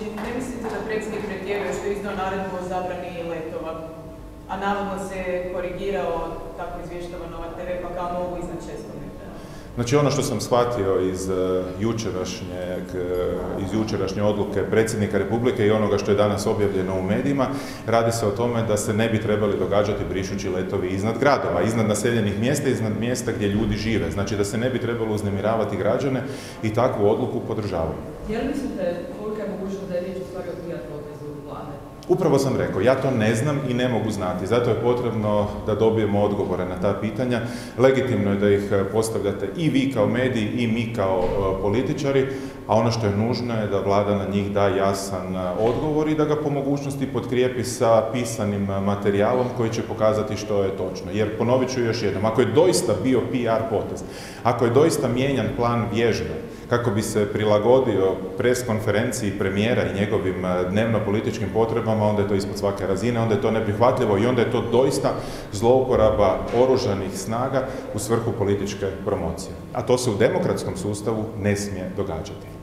Znači, ne mislite da predsjednik pretjeruje što je izdao naredbu o zabrani letova, a navodno se korigirao, tako izvještava Nova TV, pa kao mogu iznad 600 metara? Znači ono što sam shvatio iz e, jučerašnjeg, e, iz jučerašnje odluke predsjednika Republike i onoga što je danas objavljeno u medijima, radi se o tome da se ne bi trebali događati brišući letovi iznad gradova, iznad naseljenih mjesta, iznad mjesta gdje ljudi žive. Znači da se ne bi trebalo uznemiravati građane i takvu odluku podržavam. Je li mislite kolika je mogućnost da je riječ u stvari o vlade? Upravo sam rekao, ja to ne znam i ne mogu znati, zato je potrebno da dobijemo odgovore na ta pitanja. Legitimno je da ih e, postavljate i vi kao mediji i mi kao e, političari, a ono što je nužno je da vlada na njih da jasan e, odgovor i da ga po mogućnosti potkrijepi sa pisanim materijalom koji će pokazati što je točno. Jer ponovit ću još jednom, ako je doista bio PR potez, ako je doista mijenjan plan vježbe, kako bi se prilagodio pres konferenciji premijera i njegovim dnevno-političkim potrebama, onda je to ispod svake razine, onda je to neprihvatljivo i onda je to doista zlouporaba oružanih snaga u svrhu političke promocije. A to se u demokratskom sustavu ne smije događati.